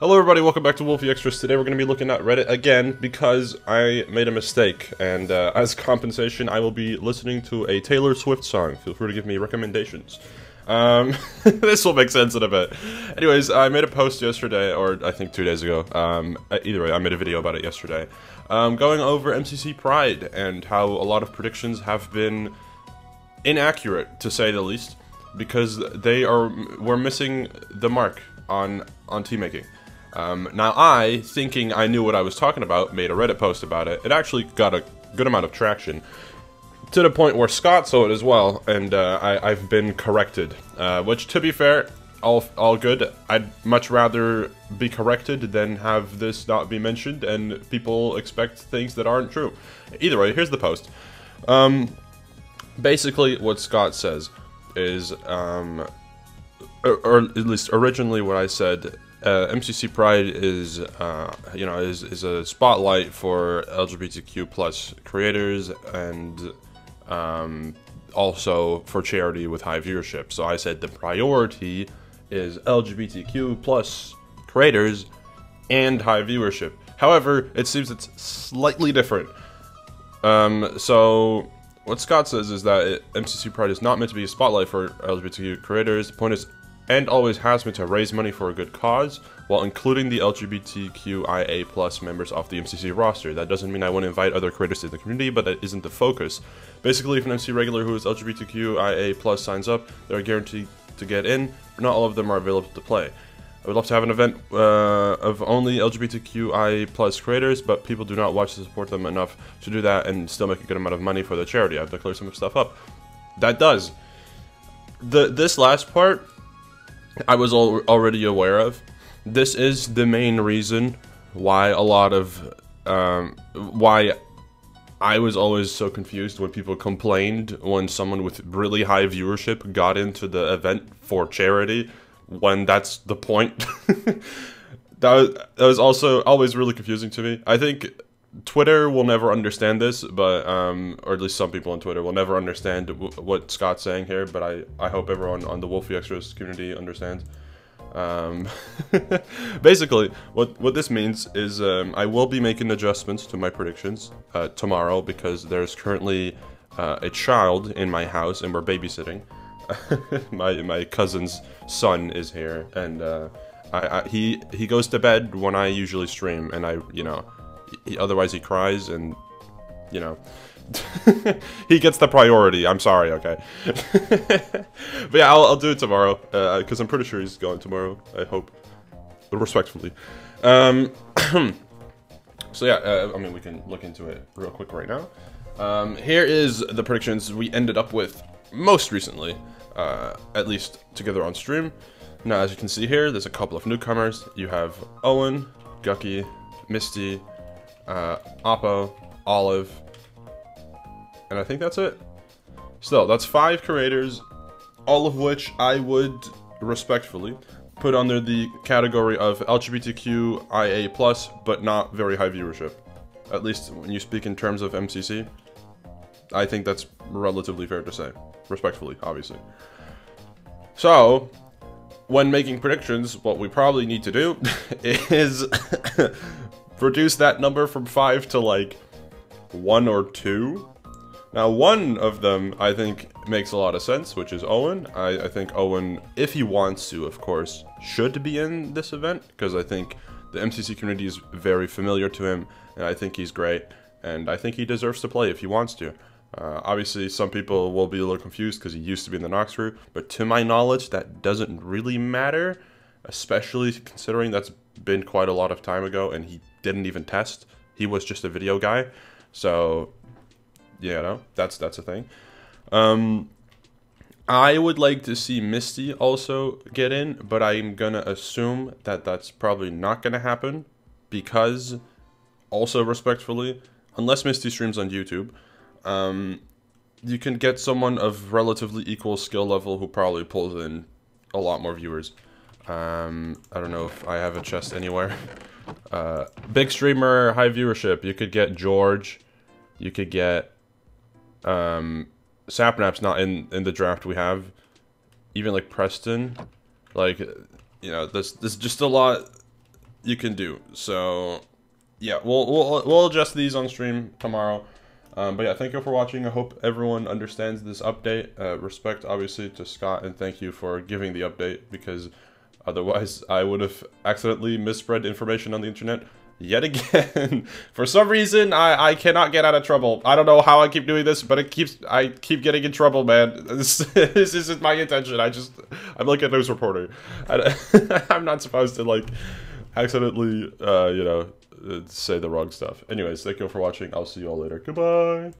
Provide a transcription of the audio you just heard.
Hello everybody, welcome back to Wolfeei Extras. Today we're going to be looking at Reddit again because I made a mistake, and uh, as compensation I will be listening to a Taylor Swift song. Feel free to give me recommendations. Um, this will make sense in a bit. Anyways, I made a post yesterday, or I think two days ago. Um, uh, either way, I made a video about it yesterday. Um, going over MCC Pride and how a lot of predictions have been inaccurate, to say the least, because they are we're missing the mark on on team making. Um, now, I, thinking I knew what I was talking about, made a Reddit post about it. It actually got a good amount of traction, to the point where Scott saw it as well, and uh, I, have been corrected. Uh, which, to be fair, all all good. I'd much rather be corrected than have this not be mentioned, and people expect things that aren't true. Either way, here's the post. Um, basically, what Scott says is, um, or, or at least originally what I said uh, MCC Pride is, uh, you know, is, is a spotlight for LGBTQ plus creators and um, also for charity with high viewership. So I said the priority is LGBTQ plus creators and high viewership. However, it seems it's slightly different. Um, so what Scott says is that it, MCC Pride is not meant to be a spotlight for LGBTQ creators. The point is and always has been to raise money for a good cause, while including the LGBTQIA plus members of the MCC roster. That doesn't mean I won't invite other creators to the community, but that isn't the focus. Basically, if an MC regular who is LGBTQIA plus signs up, they're guaranteed to get in, but not all of them are available to play. I would love to have an event uh, of only LGBTQI plus creators, but people do not watch to support them enough to do that and still make a good amount of money for the charity. I have to clear some stuff up. That does. The this last part I was al already aware of. This is the main reason why a lot of um, why I was always so confused when people complained when someone with really high viewership got into the event for charity when that's the point. that, that was also always really confusing to me. I think Twitter will never understand this, but um, or at least some people on Twitter will never understand what Scott's saying here. But I, I hope everyone on the Wolfeei Extras community understands. Um, basically, what what this means is um, I will be making adjustments to my predictions uh, tomorrow because there's currently uh, a child in my house and we're babysitting. my my cousin's son is here, and uh, I, I, he he goes to bed when I usually stream, and I you know he, otherwise he cries and you know he gets the priority. I'm sorry, okay. but yeah, I'll, I'll, do it tomorrow because uh, I'm pretty sure he's going tomorrow. I hope, respectfully. Um, so yeah, uh, I mean we can look into it real quick right now. Um, here is the predictions we ended up with most recently, uh, at least together on stream. Now, as you can see here, there's a couple of newcomers. You have Owen, Gucky, Misty, uh, Oppo, Olive, and I think that's it. So that's five creators, all of which I would respectfully put under the category of LGBTQIA+, but not very high viewership. At least when you speak in terms of MCC. I think that's relatively fair to say. Respectfully, obviously. So, when making predictions, what we probably need to do is reduce that number from five to like one or two. Now, one of them I think makes a lot of sense, which is Owen. I, I think Owen, if he wants to, of course, should be in this event because I think the MCC community is very familiar to him, and I think he's great, and I think he deserves to play if he wants to. Uh, obviously, some people will be a little confused because he used to be in the Noxcrew, but to my knowledge, that doesn't really matter, especially considering that's been quite a lot of time ago and he didn't even test. He was just a video guy. So, you know, that's that's a thing. Um, I would like to see Misty also get in, but I'm gonna assume that that's probably not gonna happen because, also respectfully, unless Misty streams on YouTube, um, you can get someone of relatively equal skill level who probably pulls in a lot more viewers. Um, I don't know if I have a chest anywhere. Uh, big streamer, high viewership. You could get George. You could get um, Sapnap's not in in the draft we have. Even like Preston, like you know, there's there's just a lot you can do. So yeah, we'll we'll we'll adjust these on stream tomorrow. Um, but yeah, thank you for watching. I hope everyone understands this update. Uh, respect, obviously, to Scott, and thank you for giving the update because otherwise I would have accidentally misspread information on the internet yet again. for some reason, I, I cannot get out of trouble. I don't know how I keep doing this, but it keeps I keep getting in trouble, man. This, this isn't my intention. I just I'm like a news reporter. I, I'm not supposed to like accidentally, uh, you know, say the wrong stuff. Anyways, thank you for watching. I'll see you all later. Goodbye.